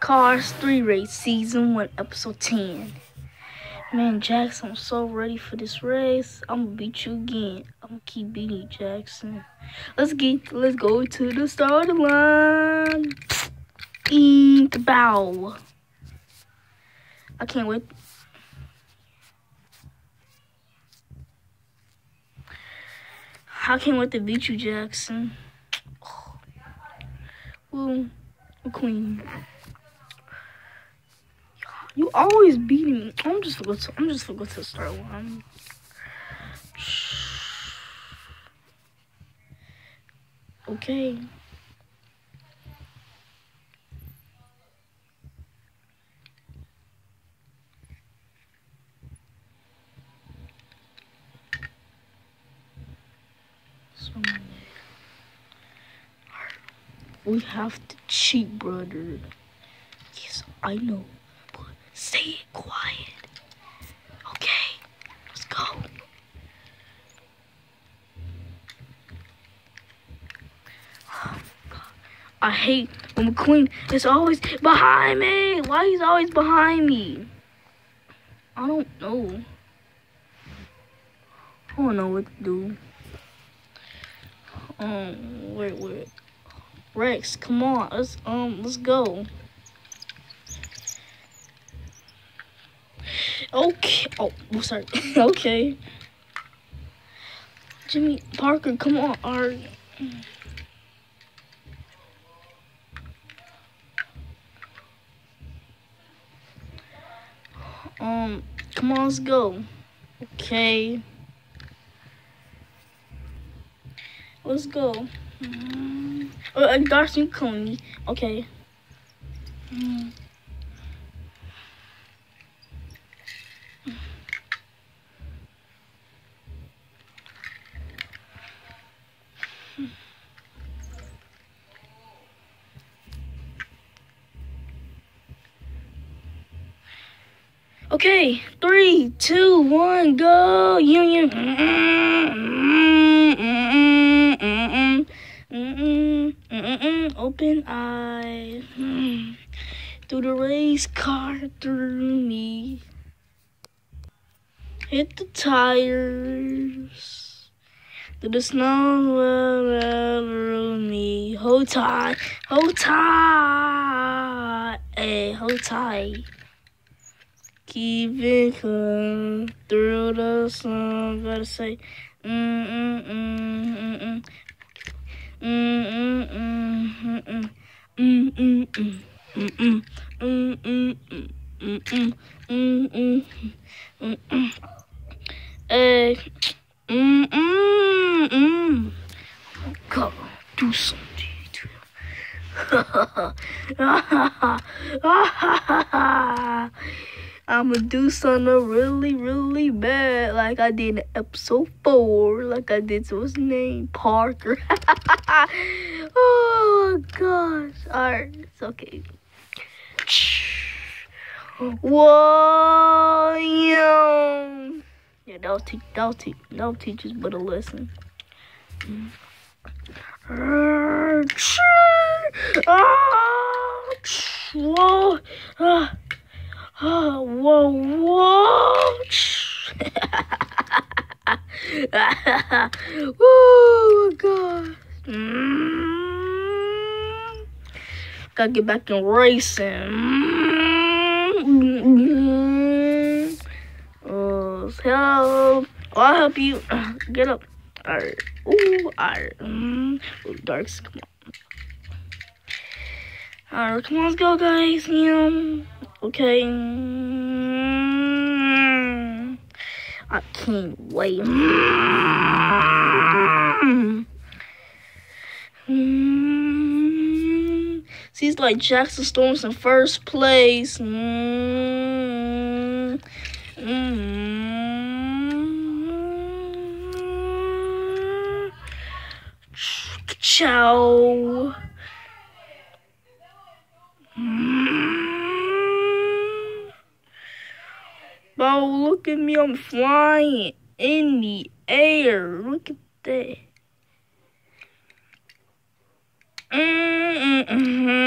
Cars 3 Race Season 1, Episode 10. Man, Jackson, I'm so ready for this race. I'm gonna beat you again. I'm gonna keep beating you, Jackson. Let's get, let's go to the starting line. The bow. I can't wait. I can't wait to beat you, Jackson. Well, Queen. Always beat me. I'm just forgot to I'm just forgot to start one. Okay. We have to cheat, brother. Yes, I know. It quiet. Okay, let's go. I hate when McQueen is always behind me. Why he's always behind me? I don't know. I don't know what to do. Um, wait, wait. Rex, come on, let's um, let's go. Okay. Oh, sorry. okay. Jimmy Parker, come on, Art. Um, come on, let's go. Okay. Let's go. Mm. Oh, uh, Darcy Coney. Okay. Mm. Okay, three, two, one, go, Union. Open eyes mm. Through the race car, through me. Hit the tires. Through the snow, through me. Hold tight, hold tight, hey, hold tight. Keep it cool through the sun. Gotta say, mm mm mm mm mm. Mm mm mm mm mm mm mm mm mm mm mm mm mm mm mm Hey, mm mm mm. Go do something. I'ma do something really, really bad, like I did in episode four, like I did to his name, Parker. oh gosh! Alright, it's okay. Whoa, yo. Um? Yeah, that'll teach, that'll teach, that'll teach us but a lesson. Ah, ah, whoa. Ah. Oh, whoa, whoa. oh, God. Mm. Gotta get back in racing. Mm. Oh, help. I'll help you. Get up. Alright. Ooh, alright. Mm. Ooh, darks, come on. Alright, come on, let's go, guys. Yeah. Okay. I can't wait. Seems like Jackson Storm's in first place. Ciao. Bro, look at me. I'm flying in the air. Look at that. Mm -mm -mm?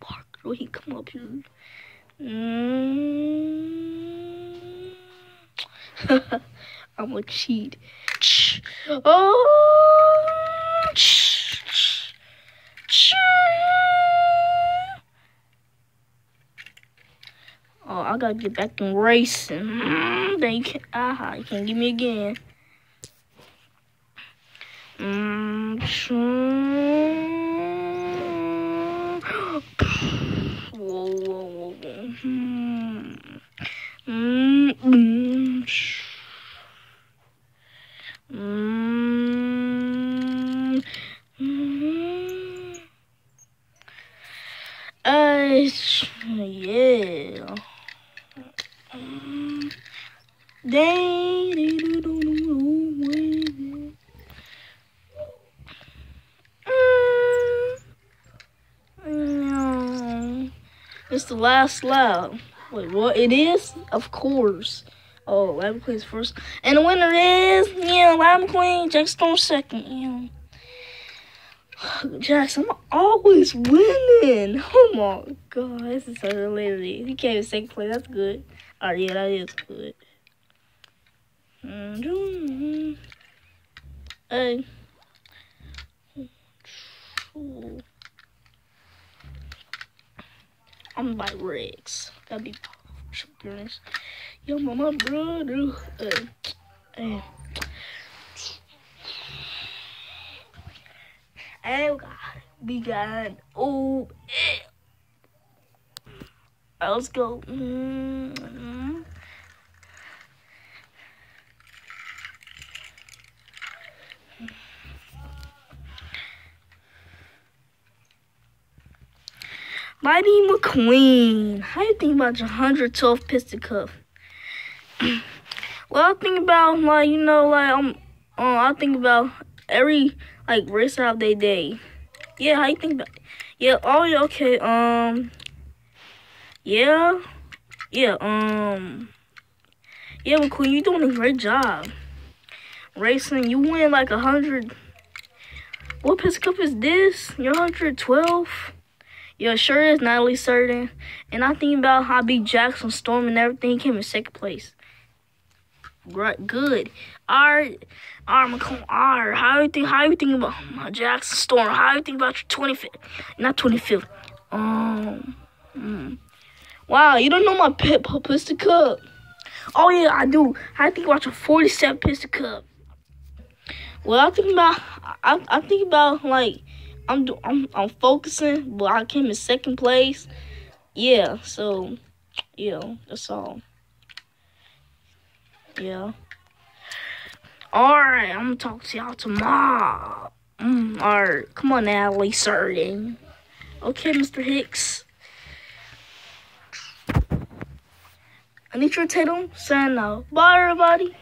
Parker. Oh, he come up here. Mm. I'm gonna cheat. Oh. I gotta get back in racing. Mm, then you can, aha, you can't get me again. Mm, whoa, whoa, whoa. Hmm. Mm, mm, mm, mm. Uh, yeah. Mm. It's the last lap. Wait, what? It is? Of course. Oh, Lab Queen's first. And the winner is, yeah, Lab Queen, Jack Storm second. Yeah. Jackson, I'm always winning. Oh my god, this is so hilarious. He came in second place. That's good. Alright, yeah, that is good. Hey. I'm by Rex. That'd be goodness. Yo, mama, brother. Uh, uh. Oh God, we got oh. Eh. Let's go. Mm -hmm. Lightning McQueen, how you think about your 112 piston cup? well, I think about like you know like I'm, um, I think about every like race out they day. Yeah, how you think about? Yeah, oh yeah, okay. Um, yeah, yeah. Um, yeah, McQueen, you're doing a great job racing. You win like a hundred. What piston cup is this? You're 112. Yeah, sure is Natalie Certain. And I think about how I beat Jackson Storm and everything. Came in second place. Right, good. Alright, alright, McComb. Alright, how you think? How you think about my Jackson Storm? How you think about your 25th? Not 25th. Um, mm. wow, you don't know my pit piston cup. Oh yeah, I do. How you think about your 47 piston cup? Well, I think about. I I think about like I'm do I'm I'm focusing, but I came in second place. Yeah, so yeah, that's all. Yeah. Alright, I'm gonna talk to y'all tomorrow. Mm, Alright, come on now, Lee Certain. Okay, Mr. Hicks. Anitra Tatum, sign out. Bye, everybody.